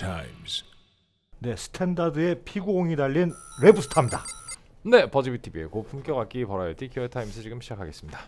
Times. 네, 스탠다드의 피구공이 달린 Revstar입니다. 네, 버즈비 TV의 고품격 악기 버라이어티 Gear Times 지금 시작하겠습니다.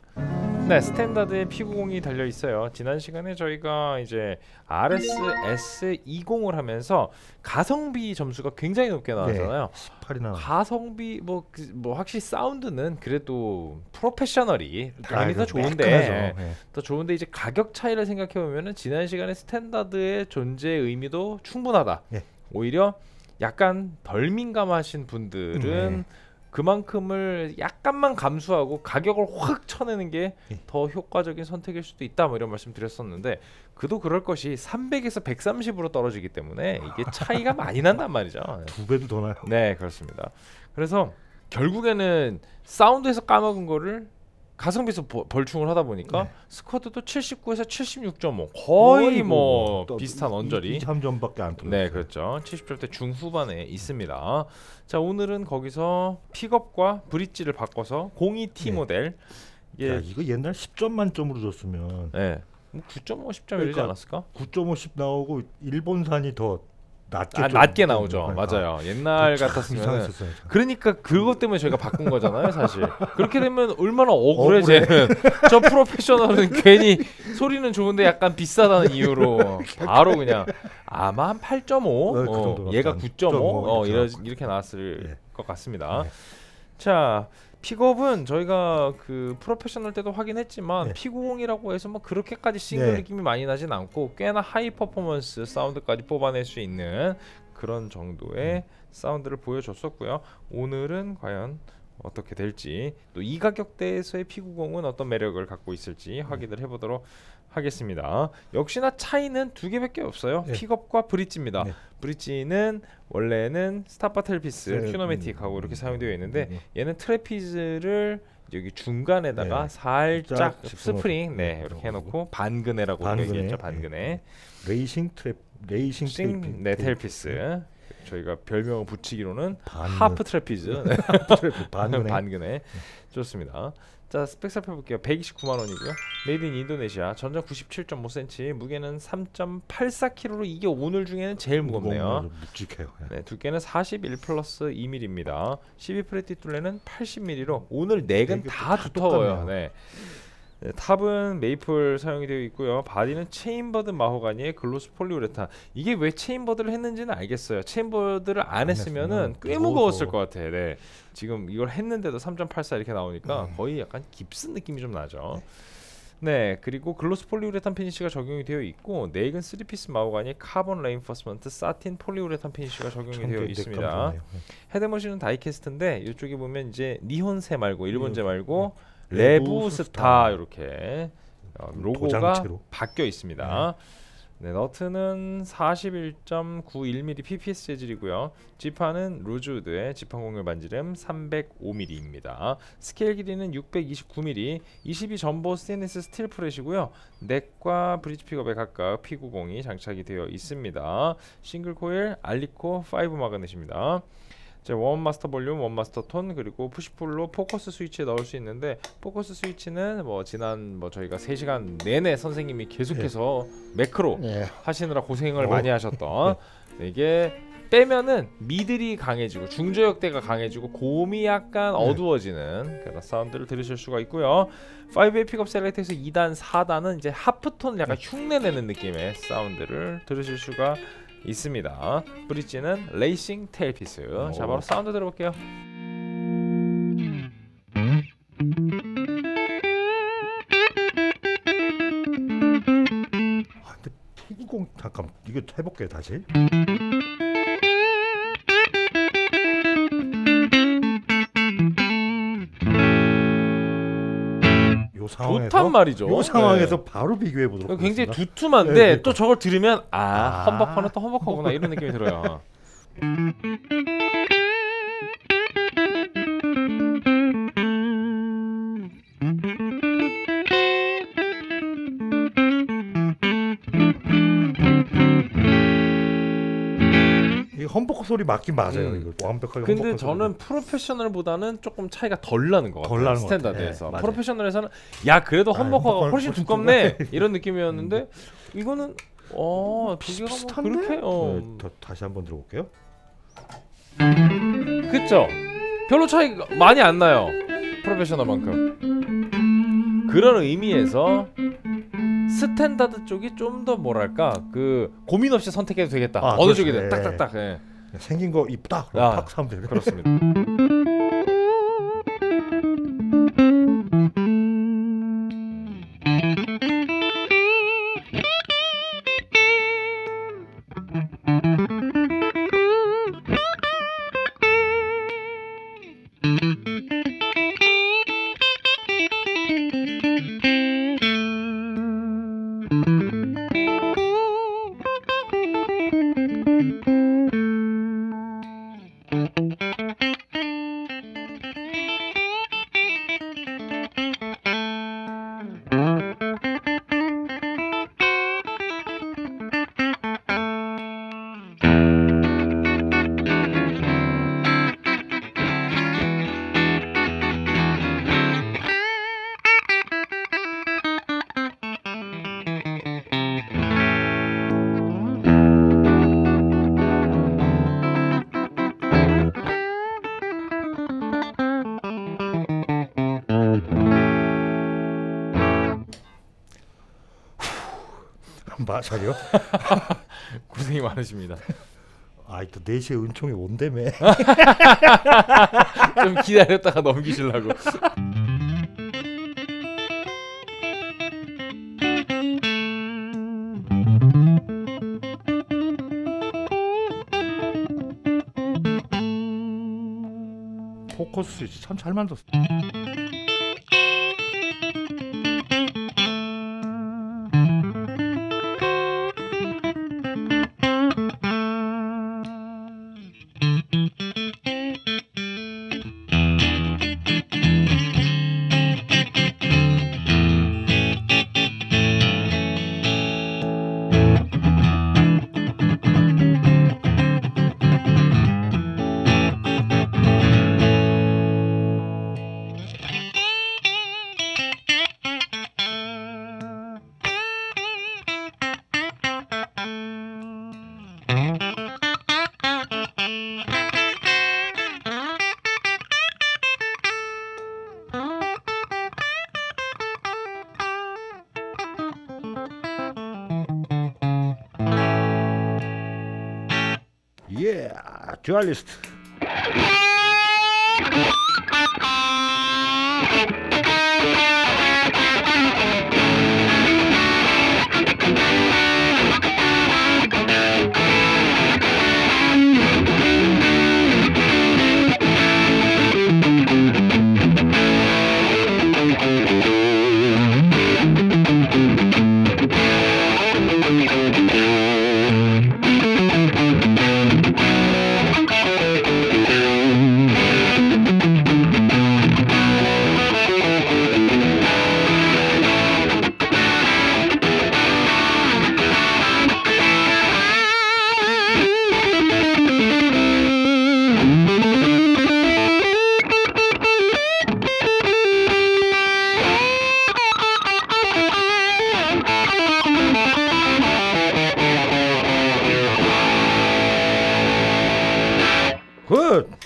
네, 스탠다드에 P90이 달려 있어요. 지난 시간에 저희가 이제 RS S20을 하면서 가성비 점수가 굉장히 높게 나왔잖아요. 18이나 가성비 뭐, 그, 뭐 확실히 사운드는 그래도 프로페셔널이 당연히 더 좋은데 네. 더 좋은데 이제 가격 차이를 생각해 보면은 지난 시간에 스탠다드의 존재 의미도 충분하다. 예. 오히려 약간 덜 민감하신 분들은 네. 그만큼을 약간만 감수하고 가격을 확 쳐내는 게 예. 더 효과적인 선택일 수도 있다 뭐 이런 말씀 드렸었는데 그도 그럴 것이 300에서 130으로 떨어지기 때문에 이게 차이가 많이 난단 말이죠. 두 배도 더 나요. 네 그렇습니다. 그래서 결국에는 사운드에서 까먹은 거를 가성비에서 버- 벌충을 하다 보니까 네. 스쿼드도 79에서 76.5 거의 뭐또 비슷한 이- 언저리 이 3점밖에 안 들어요. 네, 그렇죠. 70점대 중후반에 있습니다. 자, 오늘은 거기서 픽업과 브릿지를 바꿔서 02T 네. 모델 야, 이게 이거 옛날 10점 만점으로 줬으면 네. 뭐 9.5, 10점 이러지 그러니까 않았을까? 9.50 나오고 일본산이 더 낮게 아, 좀- 낮게 나오죠. 그러니까 맞아요. 옛날 참 같았으면. 그러니까 그것 때문에 저희가 바꾼 거잖아요, 사실. 그렇게 되면 얼마나 억울해, 억울해. 쟤는. 저 프로페셔널은 괜히 소리는 좋은데 약간 비싸다는 이유로 바로 그냥 아마 한 8.5, 네, 그 어, 얘가 안- 9.5, 어, 이렇게. 이렇게 나왔을 예. 것 같습니다. 네. 자, 픽업은 저희가 그 프로페셔널 때도 확인 했지만 네. P90이라고 해서 뭐 그렇게까지 싱글 네. 느낌이 많이 나진 않고 꽤나 high performance 사운드까지 뽑아낼 수 있는 그런 정도의 음. 사운드를 보여줬었고요. 오늘은 과연 어떻게 될지 또 이 가격대에서의 P90은 어떤 매력을 갖고 있을지 음. 확인을 해보도록 하겠습니다. 역시나 차이는 두 개밖에 없어요. 네. 픽업과 bridge입니다. 네. bridge는 원래는 stop bar tailpiece, 네, Tune-O-Matic하고 음, 이렇게 음, 사용되어 있는데 음, 음. 얘는 trapeze를 여기 중간에다가 네. 살짝 쫙 스프링 네. 이렇게 해놓고 반그네라고 반그네. 얘기했죠 반그네 racing trap racing 싱, 네. tailpiece 저희가 별명을 붙이기로는 반그. half trapeze 네. 반그네. 반그네 좋습니다 자 스펙 살펴볼게요 129만 원이고요 made in Indonesia 전장 97.5cm 무게는 3.84kg로 이게 오늘 중에는 제일 무겁네요 묵직해요. 예. 네, 두께는 41 플러스 2mm입니다. 12 fret의 둘레는 80mm로 오늘 넥은 neck이 다다 두터워요. 똑같네요. 네. 네, top은 maple 사용이 되어 있고요. body는 chambered 마호가니의 gloss 폴리우레탄. 이게 왜 chambered를 했는지는 알겠어요. chambered를 안 안 했으면은 했으면 꽤. 무거웠을 것 같아. 네. 지금 이걸 했는데도 3.84 이렇게 나오니까 음. 거의 약간 깁슨 느낌이 좀 나죠. 네, 그리고 gloss 폴리우레탄 finish가 적용이 되어 있고 neck은 3 piece 마호가니 carbon reinforcement satin 폴리우레탄 finish가 적용이 참 되어 있습니다. 예. head machine은 die-cast인데 이쪽에 보면 이제 日本製 말고 일본제 음, 말고 레부 레부스타 스타. 이렇게 어, 로고가 도장체로. 바뀌어 있습니다. 네, 너트는 41.91mm PPS 재질이고요. 지판은 rosewood의 지판 곡률 반지름 305mm입니다. 스케일 길이는 629mm, 22 전보 스테인리스 스틸 fret이고요. neck과 bridge 픽업에 각각 P90이 장착이 되어 있습니다. single coil alnico 5 magnet입니다. 자, one master volume, one master tone 그리고 push-pull로 focus switch에 넣을 수 있는데 focus switch는 뭐 지난 뭐 저희가 3시간 내내 선생님이 계속해서 매크로 예. 하시느라 고생을 어. 많이 하셨던 네, 이게 빼면은 middle이 강해지고 중저역대가 강해지고 고음이 약간 네. 어두워지는 그런 사운드를 들으실 수가 있고요. 5-way pickup select에서 2단, 4단은 이제 half tone 약간 흉내내는 느낌의 사운드를 들으실 수가 있습니다. bridge는 racing tailpiece. 자, 바로 사운드 들어볼게요. 아, 근데 피구공 잠깐 이거 해볼게요 다시. 요 상황에서 좋단 말이죠. 요 상황에서 네. 바로 비교해 보도록 굉장히 하겠습니다. 두툼한데 네, 그러니까. 또 저걸 들으면 아, 아. 험버커는 또 험버커구나 이런 느낌이 들어요. 소리 맞긴 맞아요. 음. 이거 완벽하게. 근데 저는 프로페셔널보다는 조금 차이가 덜 나는 것 같아요. 덜 나는 것 스탠다드에서. 네. 프로페셔널에서는 야 그래도 아, humbucker가 humbucker는 훨씬 두껍네 이런 느낌이었는데 이거는 어, 뭐 비슷한데? 그렇게 어. 네, 더, 다시 한번 들어볼게요. 그쵸? 별로 차이가 많이 안 나요. 프로페셔널만큼. 그런 의미에서 스탠다드 쪽이 좀 더 뭐랄까 그 고민 없이 선택해도 되겠다. 아, 어느 그렇죠. 쪽이든 예. 딱딱딱. 예. 생긴 거 이쁘다. 아, 팍 사면 되요 그렇습니다. 마살이요? 고생이 많으십니다. 아이 또 4시에 은총이 온다며. 좀 기다렸다가 넘기시려고. 포커스 참 잘 만들었어. Актуалист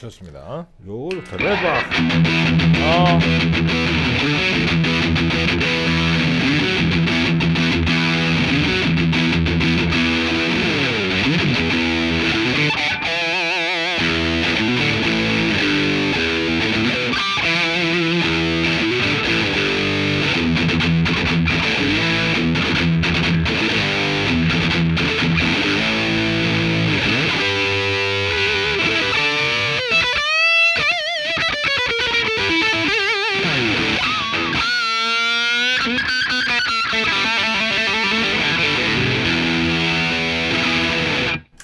좋습니다. 요거 레버. 어,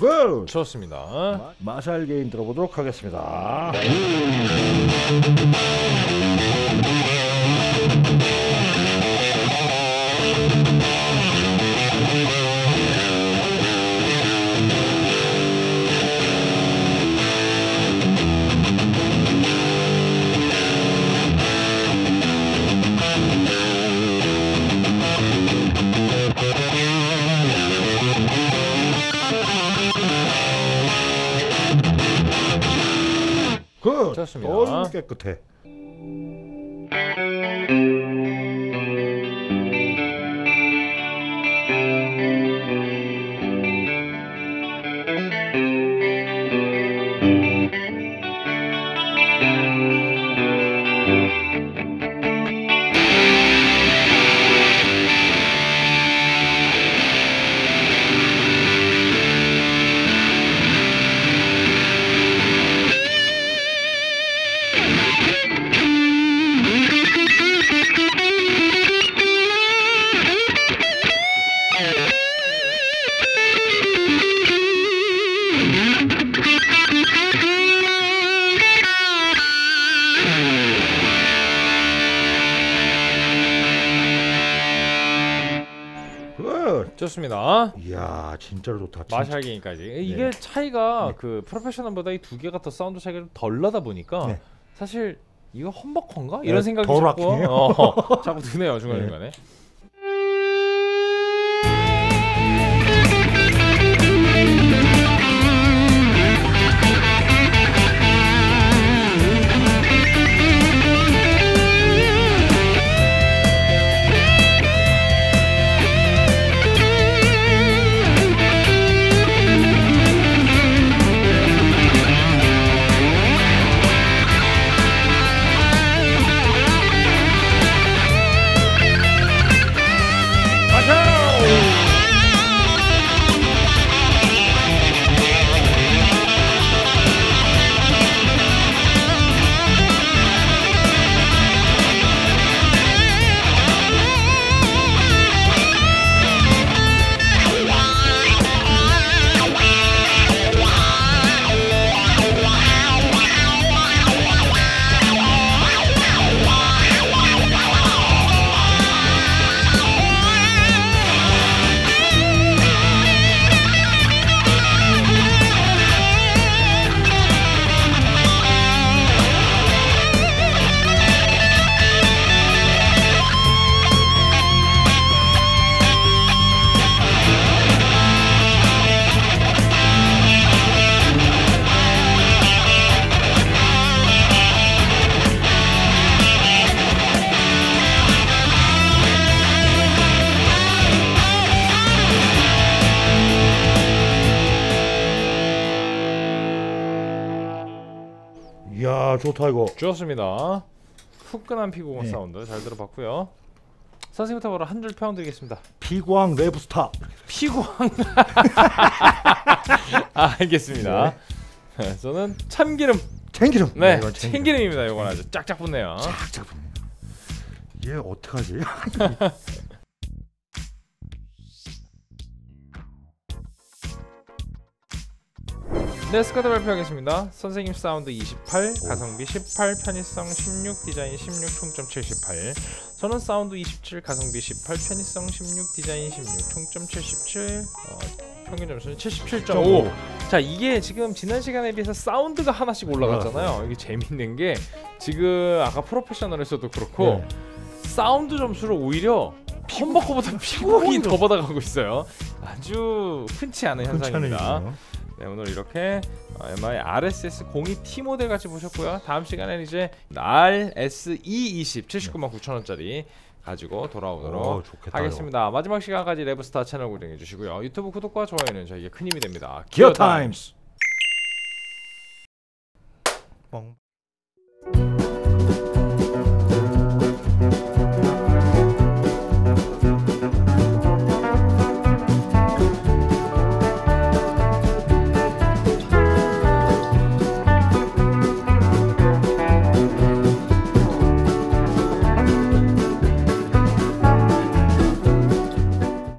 굿. 좋습니다. 마샬 게임 들어보도록 하겠습니다. 굿. 좋습니다. 어우 깨끗해. 좋습니다. 이야 진짜로 좋다. 진짜. 마샬기니까지 이게 차이가 네. 그 프로페셔널보다 이 두 개가 더 사운드 차이가 좀 덜 나다 보니까 네. 사실 이거 이런 네, 생각이 더 자꾸. 어, 자꾸 드네요 중간 네. 중간에. 야 좋다 이거. 좋습니다. 후끈한 P90 네. 사운드 잘 들어봤고요. 선생님부터 바로 한 줄 평 드리겠습니다. 피구왕 Revstar. 피구왕. 아, 알겠습니다. 네, 저는 참기름. 참기름. 네, 이건 참기름 입니다. 이건 아주 짝짝 붙네요. 쫙쫙 붙네. 얘 어떡하지? 네, 스코어 발표하겠습니다. 선생님 사운드 28, 가성비 18, 편의성 16, 디자인 16, 총점 78. 저는 사운드 27, 가성비 18, 편의성 16, 디자인 16, 총점 77, 어, 평균 점수는 77.5. 자, 이게 지금 지난 시간에 비해서 사운드가 하나씩 올라갔잖아요. 이게 재밌는 게 지금 아까 프로페셔널에서도 그렇고 네. 사운드 점수를 오히려 humbucker보다 P90이 더 받아가고 있어요. 아주 흔치 않은 현상입니다. 괜찮으시 네 오늘 이렇게 어, MI RSS 02 T 모델 같이 보셨고요. 다음 시간에는 이제 RSE 20 79만 9천 원짜리 가지고 돌아오도록 어, 좋겠다, 하겠습니다. 마지막 시간까지 Revstar 채널 구독해 주시고요. 유튜브 구독과 좋아요는 저에게 큰 힘이 됩니다. Gear Times. 뻥.